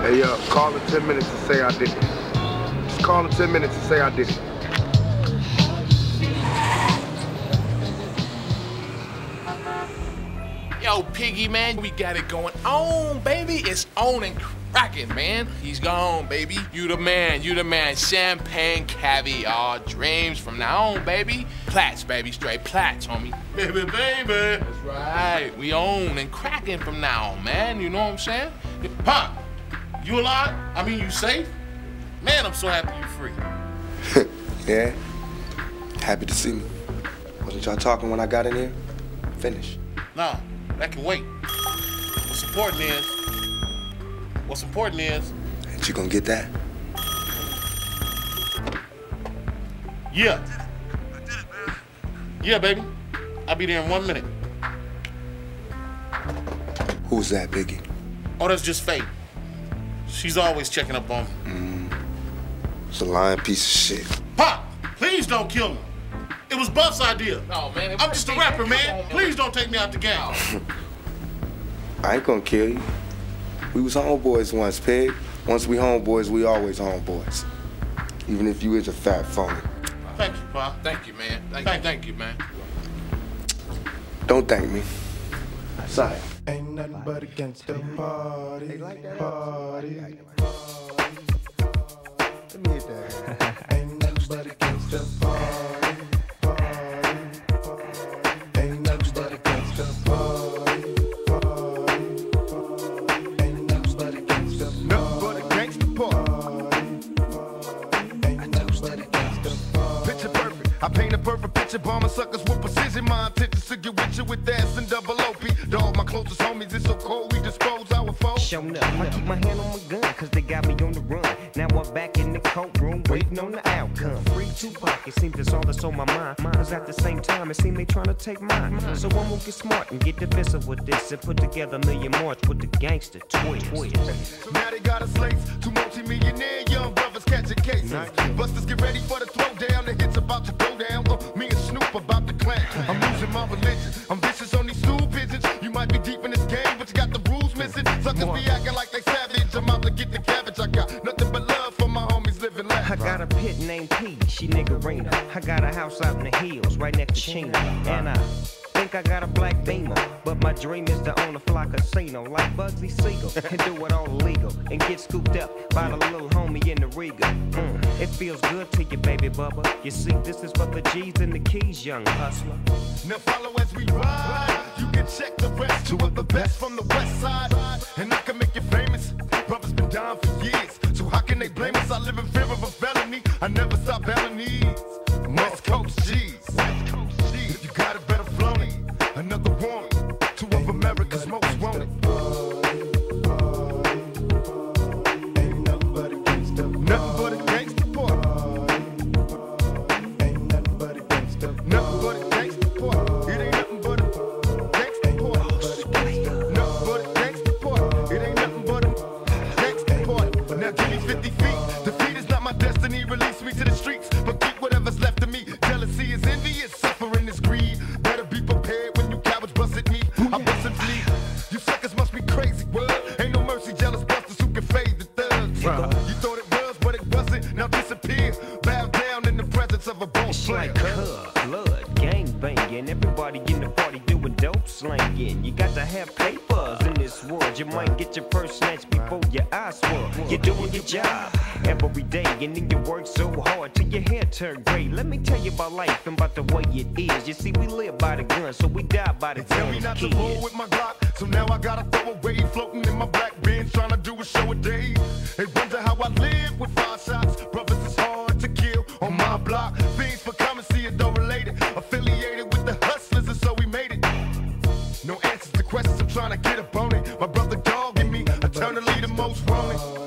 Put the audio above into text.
Hey, yo, call in 10 minutes and say I did it. Just call in 10 minutes and say I did it. Yo, Piggy, man, we got it going on, baby. It's on and cracking, man. He's gone, baby. You the man, you the man. Champagne, caviar, dreams from now on, baby. Plats, baby, straight plats, homie. Baby, baby. That's right. We own and cracking from now on, man. You know what I'm saying? Pop, you alive? I mean, you safe? Man, I'm so happy you're free. Yeah? Happy to see me. Wasn't y'all talking when I got in here? Finish. Nah, that can wait. What's important is, what's important is, Ain't you gonna get that? yeah. Yeah, baby. I'll be there in one minute. Who's that, Biggie? Oh, that's just Faith. She's always checking up on me. It's a lying piece of shit. Pop, please don't kill me. It was Buff's idea. No, man. I'm just a rapper, man. Please don't take me out the game. I ain't gonna kill you. We was homeboys once, pig. Once we homeboys, we always homeboys. Even if you is a fat phony. Thank you, Pop. Thank you, man. Thank, Thank you, thank you, man. Don't thank me. Sorry. Ain't nothing but a gangsta party. Party. Let me hit that. Ain't nothing but a gangsta party. Party. Ain't nothing but a gangsta party. Party. Ain't nothing but a gangsta party. Nothing but a gangsta party. Ain't nothing but a gangsta party. Picture perfect. I paint a perfect picture, bombing suckers with precision. My intentions to get with you with ass and double OP. Closest homies, it's so cold, we dispose our foes. Shown up, I keep my hand on my gun, cause they got me on the run. Now I'm back in the courtroom, waiting on the outcome. Free Tupac, it seems that's all that's on my mind. Cause at the same time, it seems they trying to take mine. So I'm gonna get smart and get defensive with this and put together a million march with the gangster twist. Now they got us slates, two multi-millionaire young brothers catching cases. Busters get ready for the throwdown, the hits about to go down. Uh, me and Snoop about out to get the cabbage. I got nothing but love for my homies living I got a pit named P, she niggerina. I got a house out in the hills, right next to Chino. And I think I got a black beamer. But my dream is to own a fly casino like Bugsy Siegel and do it all legal and get scooped up by the little homie in the Riga. Mm, it feels good to you, baby bubba. You see, this is for the G's and the keys, young hustler. Now follow as we ride. You can check the rest. Two of the best from the west side. And I can make you famous. For years. So how can they blame us? I live in fear of a felony. I never stop but keep whatever's left of me. Jealousy is envy, is suffering is greed. Better be prepared when you cowards bust at me. I bust and flee. You suckers must be crazy. Word. Ain't no mercy, jealous busters who can fade the thugs. You thought it was, but it wasn't. Now disappear. Bow down in the presence of a boss It's like cuz, slanging. You got to have papers in this world. You might get your purse snatched before your eyes swell. You're doing your job every day, and then you work so hard till your hair turn gray. Let me tell you about life and about the way it is. You see, we live by the gun, so we die by the Tell me gun. not to roll with my Glock, so now I gotta throw away. Floating in my black Benz, trying to do a show a day. They wonder how I live with five shots. Most wanted.